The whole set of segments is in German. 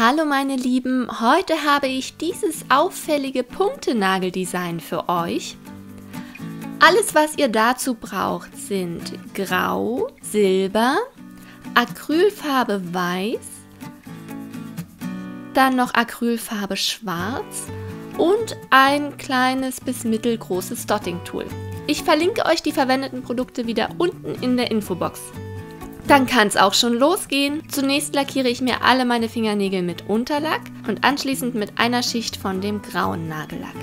Hallo meine Lieben, heute habe ich dieses auffällige Punktenageldesign für euch. Alles, was ihr dazu braucht, sind Grau, Silber, Acrylfarbe Weiß, dann noch Acrylfarbe Schwarz und ein kleines bis mittelgroßes Dotting-Tool. Ich verlinke euch die verwendeten Produkte wieder unten in der Infobox. Dann kann es auch schon losgehen. Zunächst lackiere ich mir alle meine Fingernägel mit Unterlack und anschließend mit einer Schicht von dem grauen Nagellack.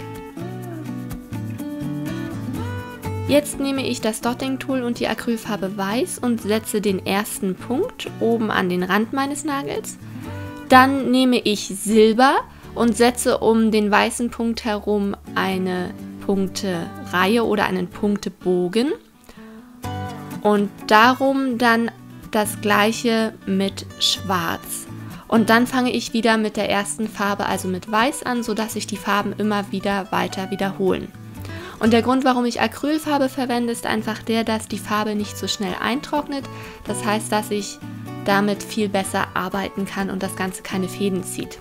Jetzt nehme ich das Dotting Tool und die Acrylfarbe Weiß und setze den ersten Punkt oben an den Rand meines Nagels. Dann nehme ich Silber und setze um den weißen Punkt herum eine Punktereihe oder einen Punktebogen und darum dann das gleiche mit Schwarz. Und dann fange ich wieder mit der ersten Farbe, also mit Weiß an, sodass sich die Farben immer wieder weiter wiederholen. Und der Grund, warum ich Acrylfarbe verwende, ist einfach der, dass die Farbe nicht so schnell eintrocknet. Das heißt, dass ich damit viel besser arbeiten kann und das Ganze keine Fäden zieht.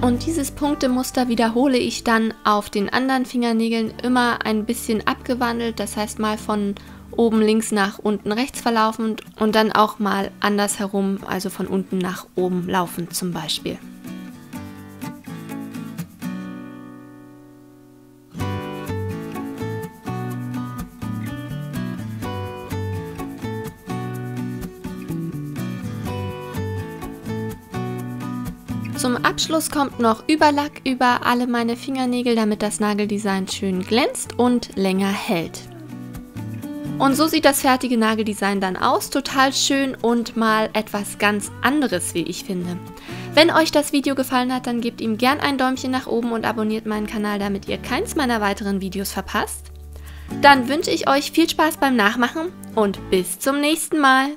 Und dieses Punktemuster wiederhole ich dann auf den anderen Fingernägeln immer ein bisschen abgewandelt, das heißt mal von oben links nach unten rechts verlaufend und dann auch mal andersherum, also von unten nach oben laufend zum Beispiel. Zum Abschluss kommt noch Überlack über alle meine Fingernägel, damit das Nageldesign schön glänzt und länger hält. Und so sieht das fertige Nageldesign dann aus. Total schön und mal etwas ganz anderes, wie ich finde. Wenn euch das Video gefallen hat, dann gebt ihm gern ein Däumchen nach oben und abonniert meinen Kanal, damit ihr keins meiner weiteren Videos verpasst. Dann wünsche ich euch viel Spaß beim Nachmachen und bis zum nächsten Mal.